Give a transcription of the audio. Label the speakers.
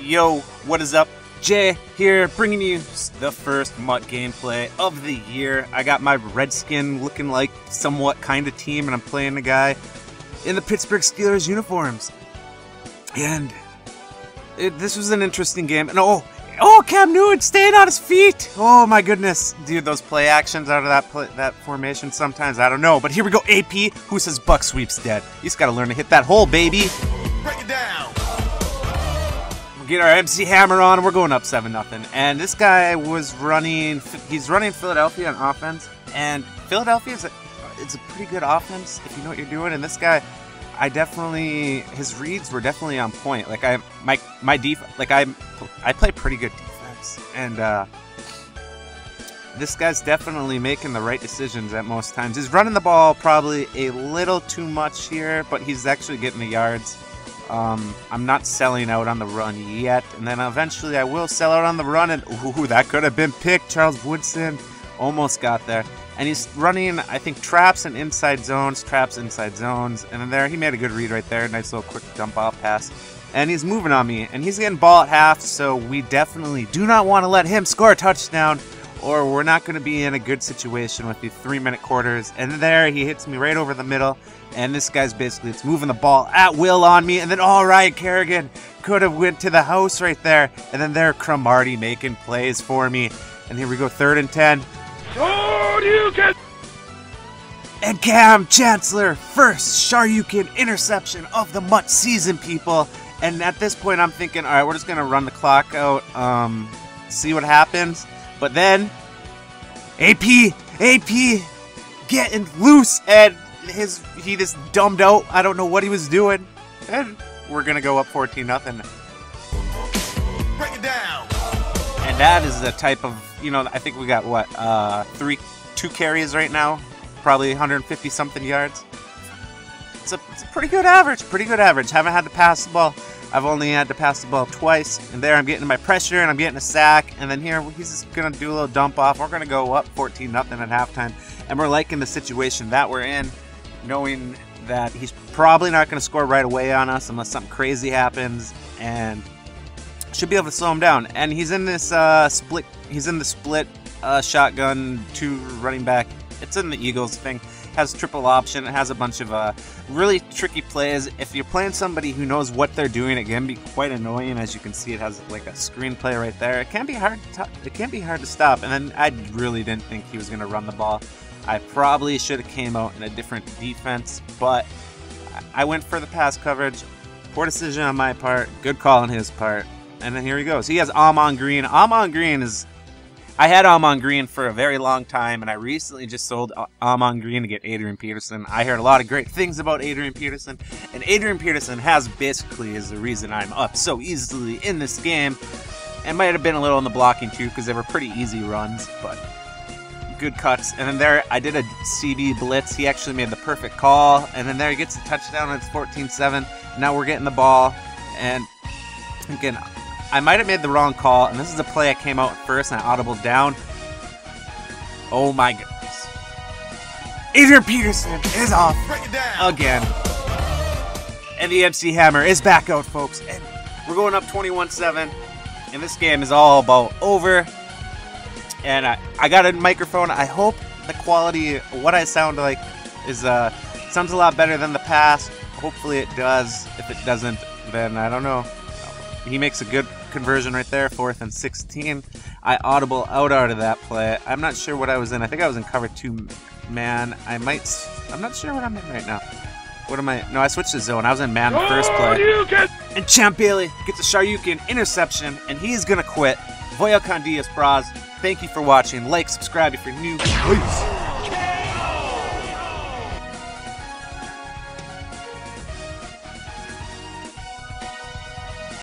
Speaker 1: Yo, what is up? Jay here, bringing you the first MUT gameplay of the year. I got my Redskin looking like somewhat kind of team, and I'm playing a guy in the Pittsburgh Steelers uniforms. And it, this was an interesting game. And oh, oh, Cam Newton staying on his feet. Oh my goodness, dude, those play actions out of that play, that formation. Sometimes I don't know, but here we go. AP, who says Buck sweeps dead? Just got to learn to hit that hole, baby.
Speaker 2: Break it down.
Speaker 1: Get our MC Hammer on, we're going up seven nothing. And this guy was running. He's running Philadelphia on offense, and Philadelphia is a, it's a pretty good offense if you know what you're doing. And this guy, I definitely his reads were definitely on point. Like I my my def like I I play pretty good defense, and uh, this guy's definitely making the right decisions at most times. He's running the ball probably a little too much here, but he's actually getting the yards. Um, I'm not selling out on the run yet, and then eventually I will sell out on the run. And ooh, that could have been picked. Charles Woodson almost got there, and he's running. I think traps and inside zones, traps inside zones, and then there he made a good read right there. Nice little quick dump off pass, and he's moving on me, and he's getting ball at half. So we definitely do not want to let him score a touchdown. Or we're not going to be in a good situation with the three minute quarters. And there he hits me right over the middle. And this guy's basically it's moving the ball at will on me. And then all right, Kerrigan could have went to the house right there. And then there Cromartie making plays for me. And here we go, third and ten.
Speaker 2: Oh, you can.
Speaker 1: And Kam Chancellor, first Sharyukin interception of the MUT season, people. And at this point, I'm thinking, all right, we're just gonna run the clock out, um, see what happens. But then, AP, AP, getting loose, and his he just dumbed out. I don't know what he was doing, and we're gonna go up 14 nothing.
Speaker 2: Break it down.
Speaker 1: And that is the type of you know I think we got what uh three two carries right now, probably 150 something yards. It's a, it's a pretty good average, pretty good average. Haven't had to pass the ball. I've only had to pass the ball twice, and there I'm getting my pressure and I'm getting a sack, and then here he's just gonna do a little dump off. We're gonna go up 14 nothing at halftime, and we're liking the situation that we're in, knowing that he's probably not gonna score right away on us unless something crazy happens, and should be able to slow him down. And he's in this uh, split. He's in the split uh, shotgun two running back. It's in the Eagles thing. Has triple option. It has a bunch of uh, really tricky plays. If you're playing somebody who knows what they're doing, it can be quite annoying. As you can see, it has like a screenplay right there. It can be hard. To, it can be hard to stop. And then I really didn't think he was going to run the ball. I probably should have came out in a different defense, but I went for the pass coverage. Poor decision on my part. Good call on his part. And then here he goes. He has Ahman Green. Ahman Green is. I had Ahman Green for a very long time, and I recently just sold Ahman Green to get Adrian Peterson. I heard a lot of great things about Adrian Peterson, and Adrian Peterson has basically is the reason I'm up so easily in this game. It might have been a little in the blocking too, because they were pretty easy runs, but good cuts. And then there, I did a CB blitz. He actually made the perfect call. And then there, he gets a touchdown. It's 14-7. Now we're getting the ball, and again, I might have made the wrong call, and this is a play I came out first and I audible down. Oh my goodness. Adrian Peterson is off
Speaker 2: Break it down.
Speaker 1: again. And the MC Hammer is back out, folks. And we're going up 21-7. And this game is all about over. And I, I got a microphone. I hope the quality, what I sound like, is uh sounds a lot better than the past. Hopefully it does. If it doesn't, then I don't know. He makes a good conversion right there, fourth and 16. I audible out out of that play. I'm not sure what I was in. I think I was in cover two man. I might. I'm not sure what I'm in right now. What am I? No, I switched to zone. I was in man the first
Speaker 2: Oh,
Speaker 1: play. And Champ Bailey gets a Sharyukin interception, and he's gonna quit. Voya con Diaz Braz. Thank you for watching. Like, subscribe if you're new. Peace.